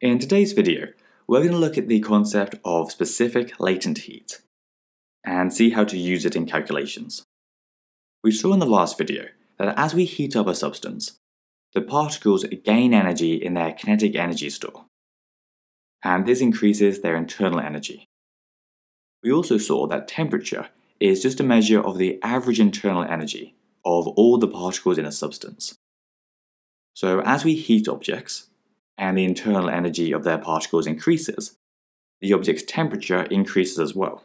In today's video, we're going to look at the concept of specific latent heat and see how to use it in calculations. We saw in the last video that as we heat up a substance, the particles gain energy in their kinetic energy store, and this increases their internal energy. We also saw that temperature is just a measure of the average internal energy of all the particles in a substance. So as we heat objects, and the internal energy of their particles increases, the object's temperature increases as well.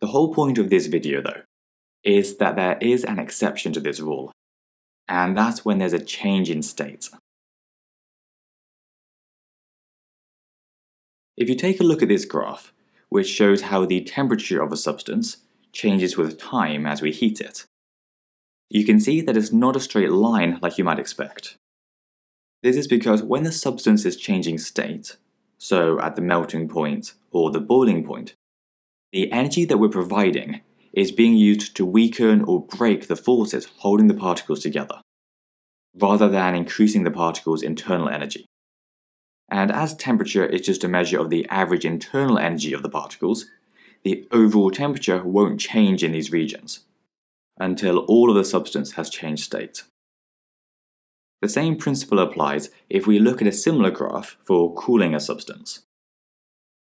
The whole point of this video, though, is that there is an exception to this rule, and that's when there's a change in state. If you take a look at this graph, which shows how the temperature of a substance changes with time as we heat it, you can see that it's not a straight line like you might expect. This is because when the substance is changing state, so at the melting point or the boiling point, the energy that we're providing is being used to weaken or break the forces holding the particles together, rather than increasing the particles' internal energy. And as temperature is just a measure of the average internal energy of the particles, the overall temperature won't change in these regions until all of the substance has changed state. The same principle applies if we look at a similar graph for cooling a substance.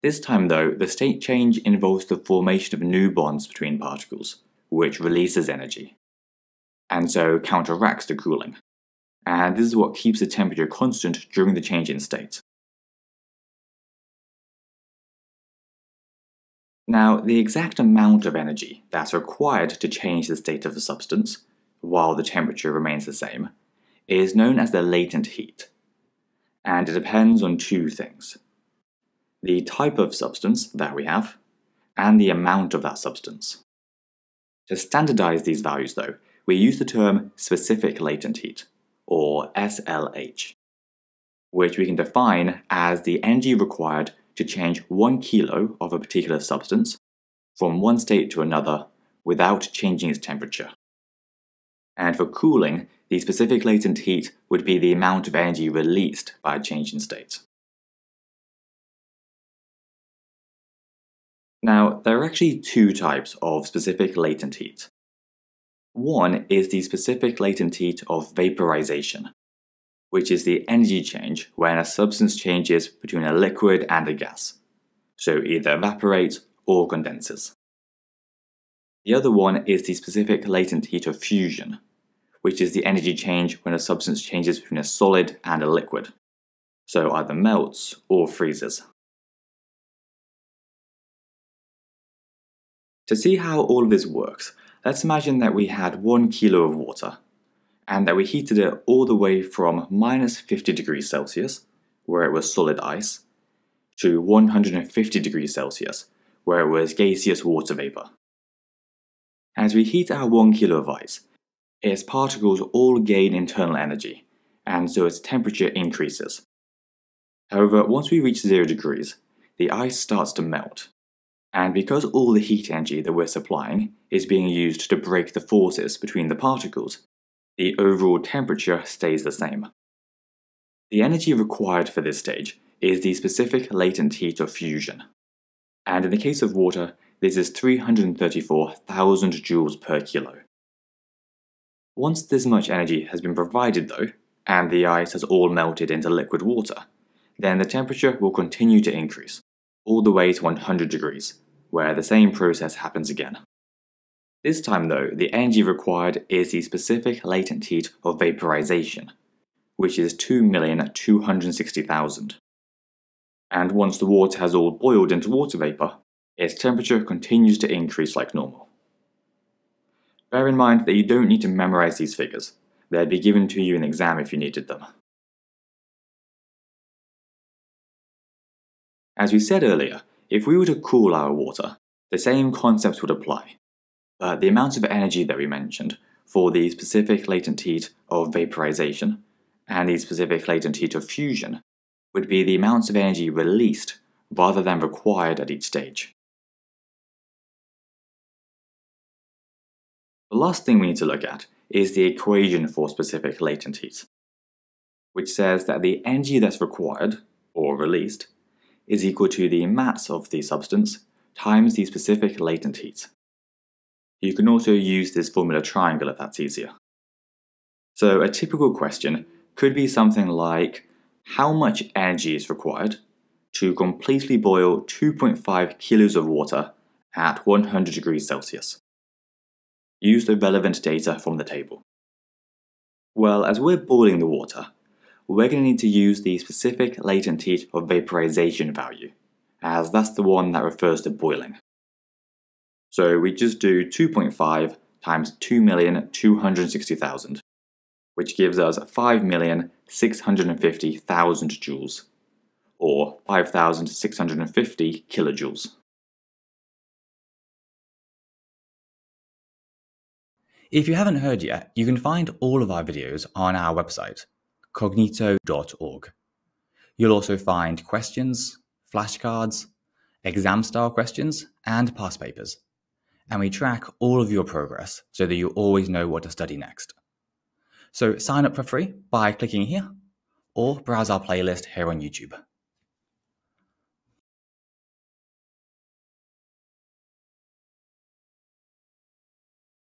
This time though, the state change involves the formation of new bonds between particles, which releases energy, and so counteracts the cooling. And this is what keeps the temperature constant during the change in state. Now, the exact amount of energy that's required to change the state of a substance, while the temperature remains the same, is known as the latent heat. And it depends on two things the type of substance that we have, and the amount of that substance. To standardize these values, though, we use the term specific latent heat, or SLH, which we can define as the energy required to change one kilo of a particular substance from one state to another without changing its temperature. And for cooling, the specific latent heat would be the amount of energy released by a change in state. Now, there are actually two types of specific latent heat. One is the specific latent heat of vaporization, which is the energy change when a substance changes between a liquid and a gas, so either evaporates or condenses. The other one is the specific latent heat of fusion, which is the energy change when a substance changes between a solid and a liquid, so either melts or freezes. To see how all of this works, let's imagine that we had 1 kilo of water, and that we heated it all the way from minus 50 degrees Celsius, where it was solid ice, to 150 degrees Celsius, where it was gaseous water vapor. As we heat our 1 kilo of ice, its particles all gain internal energy, and so its temperature increases. However, once we reach 0 degrees, the ice starts to melt, and because all the heat energy that we're supplying is being used to break the forces between the particles, the overall temperature stays the same. The energy required for this stage is the specific latent heat of fusion. And in the case of water, this is 334,000 joules per kilo. Once this much energy has been provided though, and the ice has all melted into liquid water, then the temperature will continue to increase, all the way to 100 degrees, where the same process happens again. This time though, the energy required is the specific latent heat of vaporization, which is 2,260,000. And once the water has all boiled into water vapor, its temperature continues to increase like normal. Bear in mind that you don't need to memorize these figures, they'd be given to you in exam if you needed them. As we said earlier, if we were to cool our water, the same concepts would apply. But the amount of energy that we mentioned for the specific latent heat of vaporization and the specific latent heat of fusion would be the amounts of energy released rather than required at each stage. The last thing we need to look at is the equation for specific latent heat, which says that the energy that's required or released, is equal to the mass of the substance times the specific latent heat. You can also use this formula triangle if that's easier. So a typical question could be something like, how much energy is required to completely boil 2.5 kilos of water at 100 degrees Celsius? Use the relevant data from the table. Well, as we're boiling the water, we're going to need to use the specific latent heat of vaporization value, as that's the one that refers to boiling. So we just do 2.5 times 2,260,000, which gives us 5,650,000 joules, or 5,650 kilojoules. If you haven't heard yet, you can find all of our videos on our website, cognito.org. You'll also find questions, flashcards, exam style questions, and past papers. And we track all of your progress so that you always know what to study next. So sign up for free by clicking here or browse our playlist here on YouTube.